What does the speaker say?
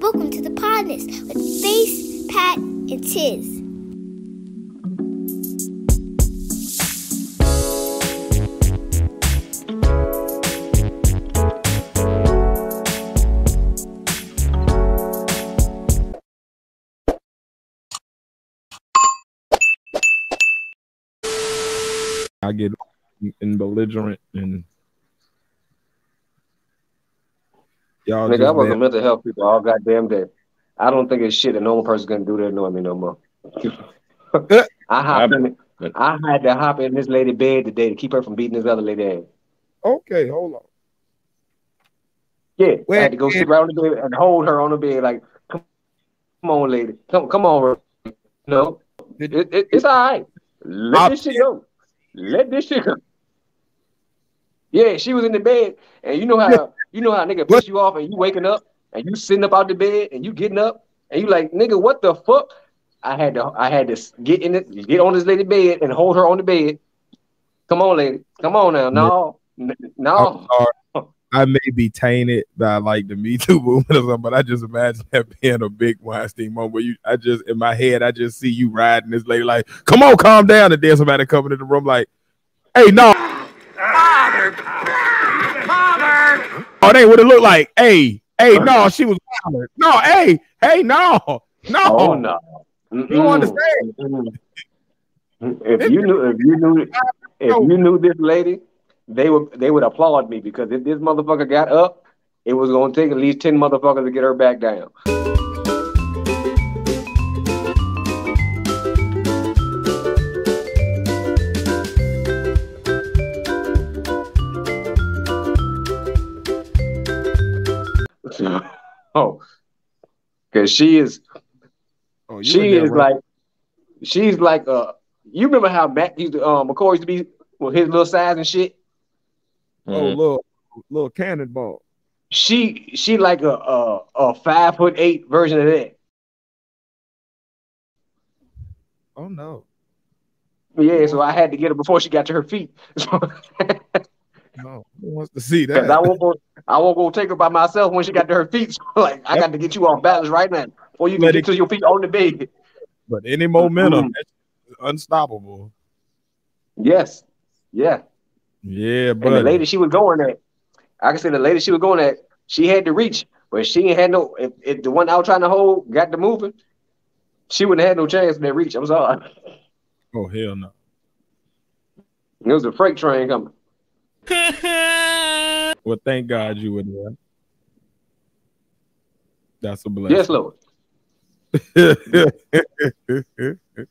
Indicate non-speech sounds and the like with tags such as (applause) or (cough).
Welcome to the Podnas with Phace, Pat, and Tiz. I get in belligerent and y'all Nigga, I just work been- with mental health people all goddamn day. I don't think it's shit that normal person gonna do that annoy me no more. (laughs) I (laughs) hop in, I had to hop in this lady bed today to keep her from beating this other lady ass. okay, hold on. Yeah, I had to go sit right on the bed and hold her on the bed like, come, come on, lady, come, come on. No, it, it, it's all right. Let Op- this shit go. Let this shit go. Yeah, she was in the bed, and you know how you know how nigga piss you off, and you waking up, and you sitting up out the bed, and you getting up, and you like nigga, what the fuck? I had to I had to get in it, get on this lady bed, and hold her on the bed. Come on, lady, come on now, no, no. I may be tainted by like the Me Too (laughs) movement or something, but I just imagine that being a big Weinstein moment where you, I just in my head, I just see you riding this lady like, "Come on, calm down," and then somebody coming in the room like, "Hey, no, oh, they would have looked like, hey, hey, no, she was. No, hey, hey, no, no, Oh no. You Mm-mm. understand? Mm-mm. If you knew, if you knew, if you knew this lady, they would they would applaud me because if this motherfucker got up, it was gonna take at least ten motherfuckers to get her back down. (laughs) oh, because she is Oh, she is right? like she's like uh you remember how Matt used to um McCoy used to be with his little size and shit? oh, little, little cannonball. She she like a a, a five foot eight version of that. Oh no, Yeah, so I had to get her before she got to her feet. (laughs) No, who wants to see Cause that? I won't go I won't go take her by myself when she got to her feet. So (laughs) like I got to get you off balance right now before you can Let get it- to your feet on the bed. But any momentum, mm-hmm. that's unstoppable. Yes. Yeah. Yeah, And the lady she was going at, I can say the lady she was going at, she had to reach, but she ain't had no. If, if the one I was trying to hold got to moving, she wouldn't have had no chance in that reach. I'm sorry. oh hell no. It was a freight train coming. (laughs) Well, thank God you were there. That's a blessing. Yes, Lord. (laughs)